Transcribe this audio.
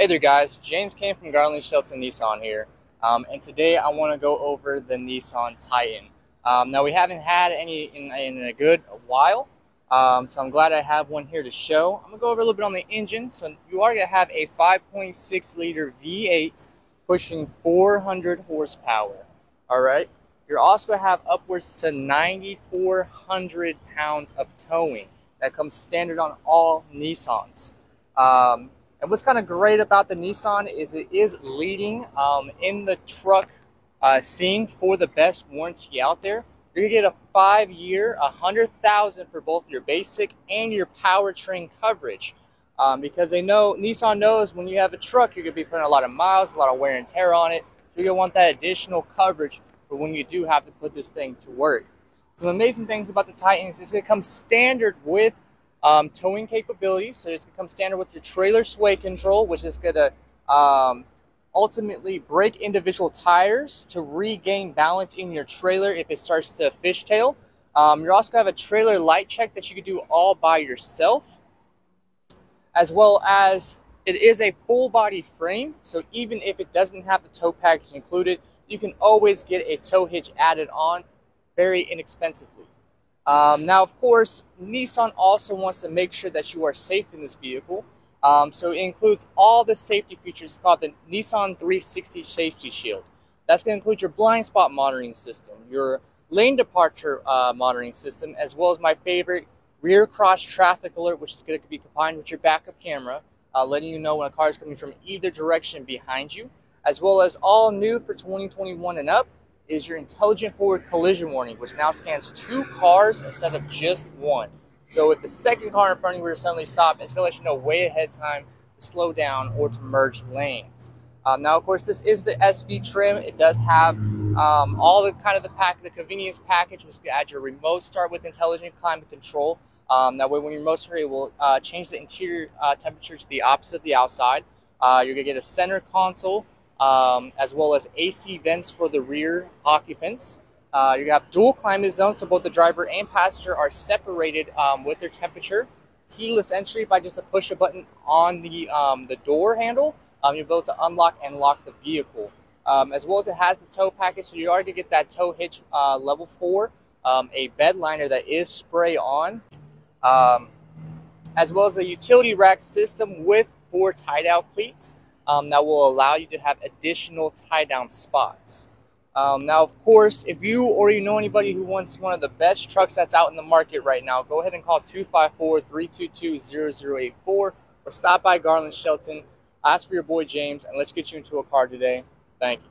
Hey there guys, James came from Garlyn Shelton Nissan here, um, and today I want to go over the Nissan Titan. Um, now we haven't had any in, in a good while, um, so I'm glad I have one here to show. I'm going to go over a little bit on the engine. So you are going to have a 5.6 liter V8 pushing 400 horsepower. Alright, you're also going to have upwards to 9,400 pounds of towing. That comes standard on all Nissans. Um, and what's kind of great about the Nissan is it is leading um, in the truck uh, scene for the best warranty out there. You're gonna get a five year, a hundred thousand for both your basic and your powertrain coverage. Um, because they know Nissan knows when you have a truck, you're gonna be putting a lot of miles, a lot of wear and tear on it. So you're gonna want that additional coverage for when you do have to put this thing to work. Some amazing things about the Titan is it's gonna come standard with um, towing capabilities. So it's going to come standard with your trailer sway control, which is going to um, ultimately brake individual tires to regain balance in your trailer if it starts to fishtail. Um, you're also going to have a trailer light check that you can do all by yourself, as well as it is a full body frame. So even if it doesn't have the tow package included, you can always get a tow hitch added on very inexpensively. Um, now, of course, Nissan also wants to make sure that you are safe in this vehicle. Um, so it includes all the safety features called the Nissan 360 Safety Shield. That's going to include your blind spot monitoring system, your lane departure uh, monitoring system, as well as my favorite rear cross traffic alert, which is going to be combined with your backup camera, uh, letting you know when a car is coming from either direction behind you, as well as all new for 2021 and up, is your intelligent forward collision warning, which now scans two cars instead of just one. So if the second car in front of you were to suddenly stop, it's going to let you know way ahead time to slow down or to merge lanes. Um, now, of course, this is the SV trim. It does have um, all the kind of the pack, the convenience package, which can add your remote start with intelligent climate control. Um, that way, when your remote start, it will uh, change the interior uh, temperature to the opposite of the outside. Uh, you're gonna get a center console um, as well as AC vents for the rear occupants. Uh, you have dual climate zones, so both the driver and passenger are separated um, with their temperature. Keyless entry by just a push a button on the um, the door handle. Um, you're able to unlock and lock the vehicle, um, as well as it has the tow package. So you are to get that tow hitch uh, level four, um, a bed liner that is spray on, as well as a utility rack system with four tie down cleats um, that will allow you to have additional tie down spots. Um, now, of course, if you or you know anybody who wants one of the best trucks that's out in the market right now, go ahead and call 254-322-0084 or stop by Garlyn Shelton, ask for your boy James, and let's get you into a car today. Thank you.